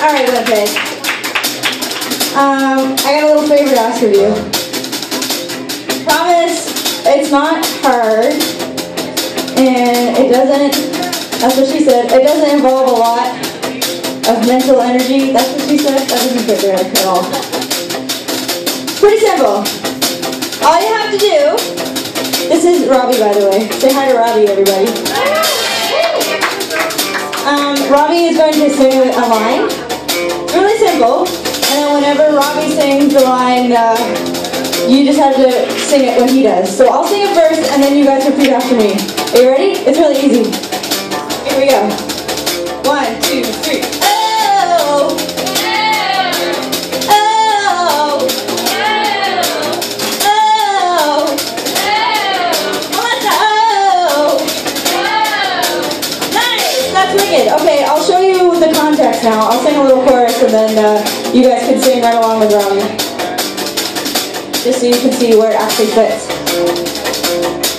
Alright, Winnipeg. Um, I got a little favor to ask of you. Promise it's not hard, and it doesn't, that's what she said, it doesn't involve a lot of mental energy. That's what she said. That doesn't fit at all. Pretty simple. All you have to do, this is Robbie, by the way. Say hi to Robbie, everybody. Um, Robbie is going to sing a line. And then whenever Robbie sings the line, uh, you just have to sing it when he does. So I'll sing it first, and then you guys repeat after me. Are you ready? It's really easy. Uh, you guys can sing right along with Robbie just so you can see where it actually fits.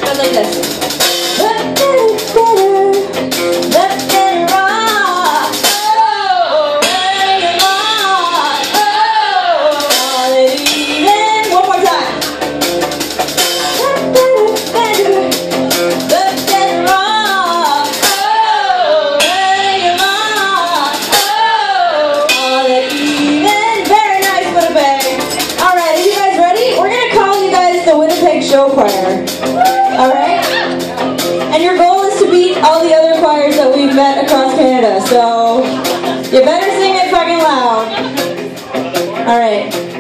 Goes like this. Choir. Alright? And your goal is to beat all the other choirs that we've met across Canada. So you better sing it fucking loud. Alright.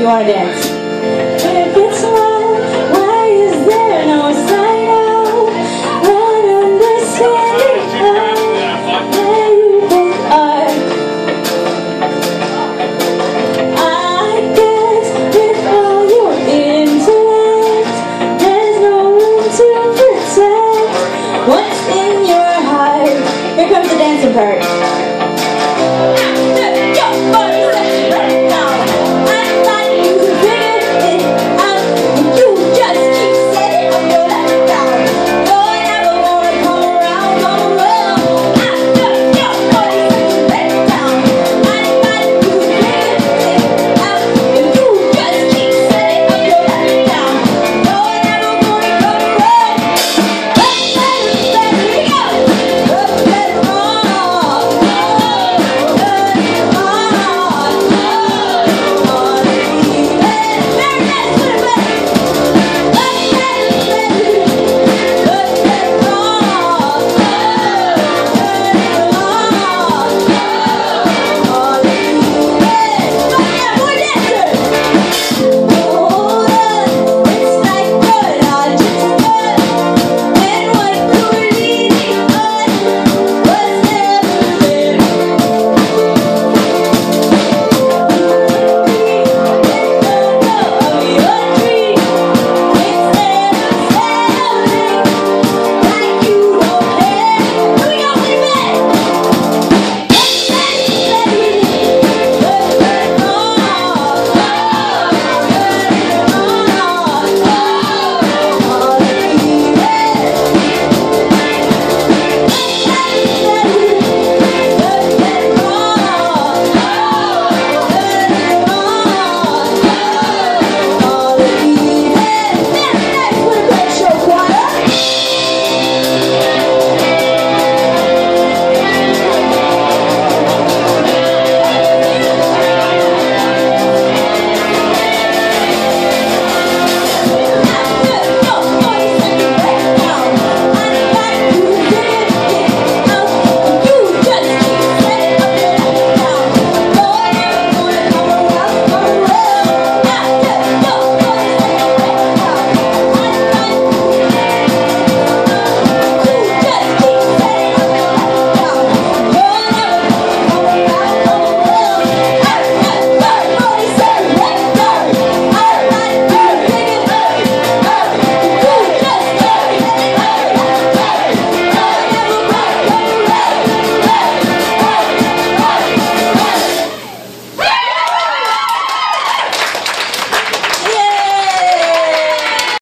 You want to dance. If it's love, why is there no sign of not understanding how where you both are? I guess with all your intellect, there's no room to protect what's in your heart. Here comes the dancing part.